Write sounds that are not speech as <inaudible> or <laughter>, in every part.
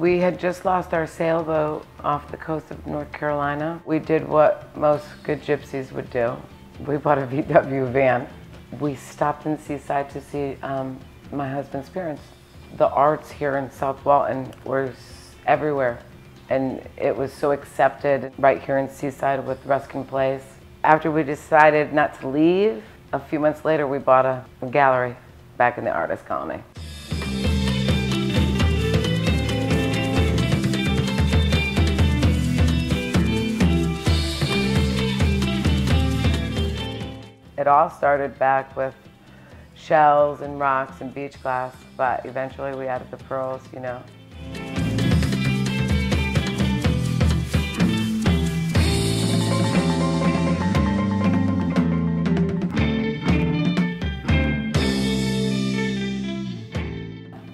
We had just lost our sailboat off the coast of North Carolina. We did what most good gypsies would do. We bought a VW van. We stopped in Seaside to see um, my husband's parents. The arts here in South Walton were everywhere and it was so accepted right here in Seaside with Ruskin Place. After we decided not to leave, a few months later we bought a, a gallery back in the artist colony. It all started back with shells and rocks and beach glass, but eventually we added the pearls, you know.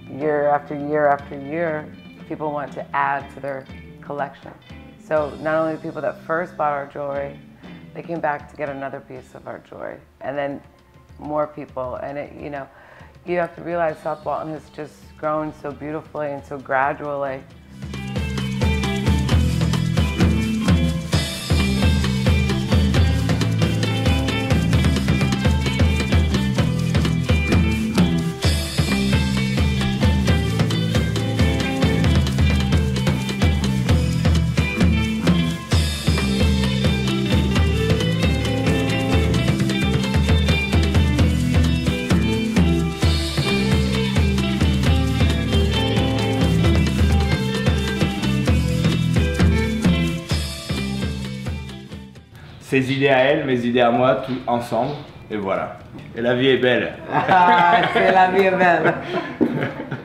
Year after year after year, people want to add to their collection. So not only the people that first bought our jewelry, they came back to get another piece of our joy, And then more people. And it, you know, you have to realize South Walton has just grown so beautifully and so gradually. Ses idées à elle, mes idées à moi, tout ensemble. Et voilà. Et la vie est belle. Ah, c'est la vie est belle. <laughs>